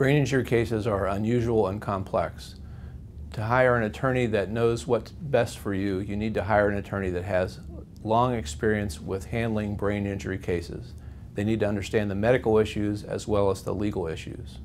Brain injury cases are unusual and complex. To hire an attorney that knows what's best for you, you need to hire an attorney that has long experience with handling brain injury cases. They need to understand the medical issues as well as the legal issues.